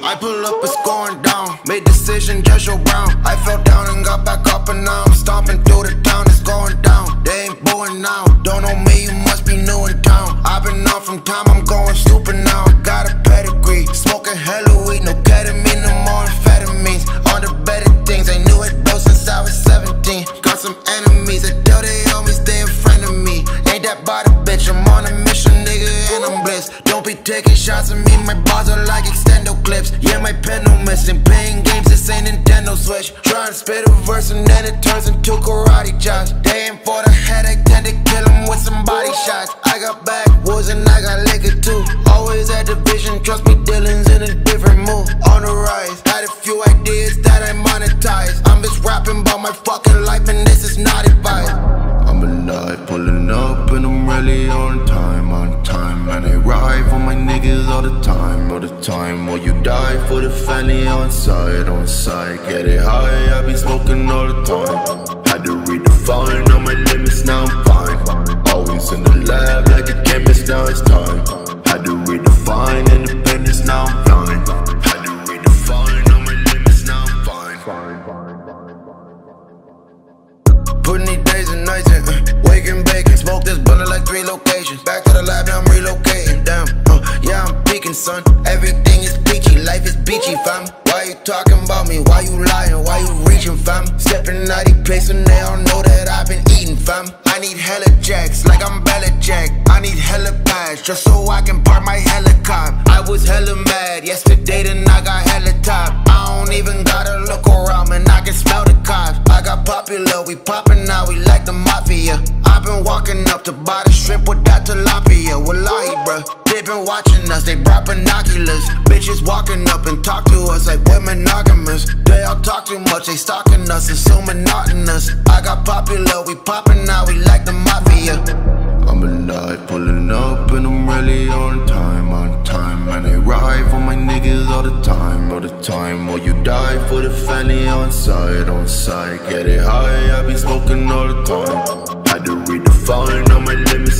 I pull up, it's going down. Made decision, just your brown. I fell down and got back up, and now I'm stomping through the town. It's going down. They ain't booing now. Don't know me, you must be new in town. I've been off from time, I'm going. That body bitch, I'm on a mission, nigga, and I'm blessed. Don't be taking shots at me, my bars are like extendo clips. Yeah, my pen no missing, playing games, this ain't Nintendo Switch. Try to spit a verse and then it turns into karate chops. They ain't for the head, I tend to kill with some body shots. I got backwoods and I got liquor too. Always at the vision, trust me, Dillan's in a different mood. On the rise, had a few ideas that I monetize. I'm just rapping about my fucking up, and I'm really on time, on time. And I ride for my niggas all the time, all the time. Or you die for the family on side, on side. Get it high, I be smoking all the time. Had to redefine all my limits, now I'm fine. Always in the lab like a chemist, now it's time. Had to redefine independence, now I'm flying. Had to redefine all my limits, now I'm fine. Putting these days and nights waking, baking, smoke this blunt like three locations. Back to the lab, now I'm relocating. Damn, uh, yeah, I'm peaking, son. Everything is peachy, life is beachy, fam. Why you talking about me? Why you lying? Why you reaching, fam? Stepping out these places and they all know that I've been eating, fam. I need hella jacks, like I'm Bella Jack. I need hella pads, just so I can park my helicopter. I was hella mad yesterday, then I got hella top. I don't even gotta look around, the shrimp with that tilapia. Wallahi, bruh. They been watching us, they brought binoculars. Bitches walking up and talk to us like we're monogamous. They all talk too much, they stalking us, it's so monotonous. I got popular, we poppin' now, we like the mafia. I'm alive, pulling up, and I'm really on time, on time. And I ride for my niggas all the time, all the time. Or you die for the family on side, on side. Get it high, I be smoking all the time. I Had to redefine all my limits,